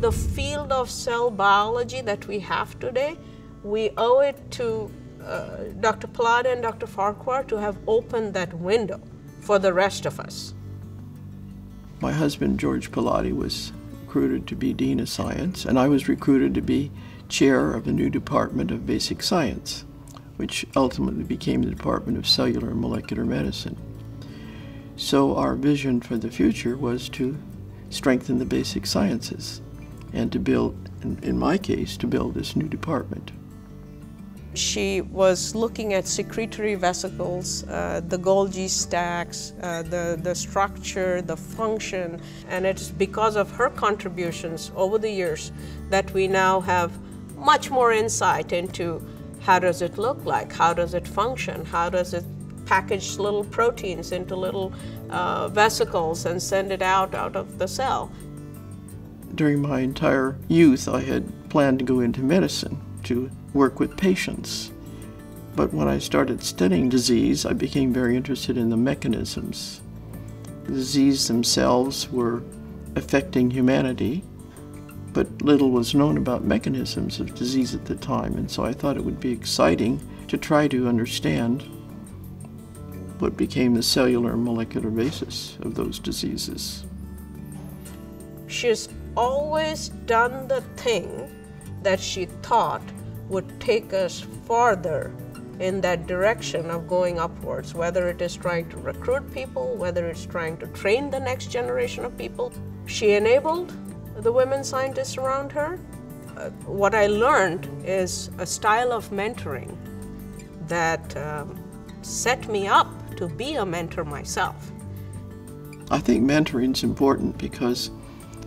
the field of cell biology that we have today, we owe it to uh, Dr. Palade and Dr. Farquhar to have opened that window for the rest of us. My husband, George Palade, was recruited to be Dean of Science, and I was recruited to be chair of the new department of basic science, which ultimately became the Department of Cellular and Molecular Medicine. So our vision for the future was to strengthen the basic sciences and to build, in, my case, to build this new department. She was looking at secretory vesicles, uh, the Golgi stacks, uh, the, the structure, the function, and it's because of her contributions over the years that we now have much more insight into how does it look like, how does it function, how does it package little proteins into little uh, vesicles and send it out out of the cell. During my entire youth, I had planned to go into medicine to work with patients. But when I started studying disease, I became very interested in the mechanisms. The disease themselves were affecting humanity, but little was known about mechanisms of disease at the time, and so I thought it would be exciting to try to understand what became the cellular and molecular basis of those diseases. She's always done the thing that she thought would take us farther in that direction of going upwards, whether it is trying to recruit people, whether it's trying to train the next generation of people. She enabled the women scientists around her. Uh, what I learned is a style of mentoring that um, set me up to be a mentor myself. I think mentoring is important because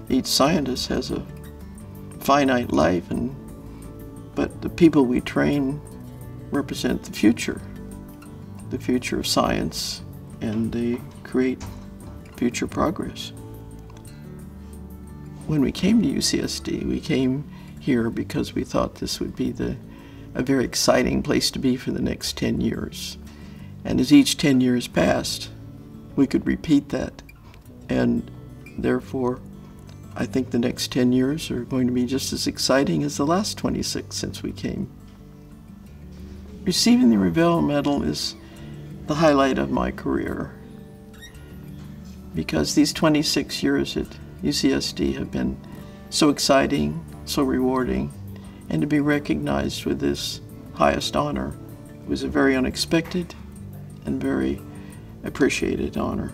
each scientist has a finite life and but the people we train represent the future, the future of science, and they create future progress. When we came to UCSD, we came here because we thought this would be the, a very exciting place to be for the next 10 years. And as each 10 years passed, we could repeat that. And therefore, I think the next 10 years are going to be just as exciting as the last 26 since we came. Receiving the Revelle Medal is the highlight of my career because these 26 years at UCSD have been so exciting, so rewarding, and to be recognized with this highest honor was a very unexpected and very appreciated honor.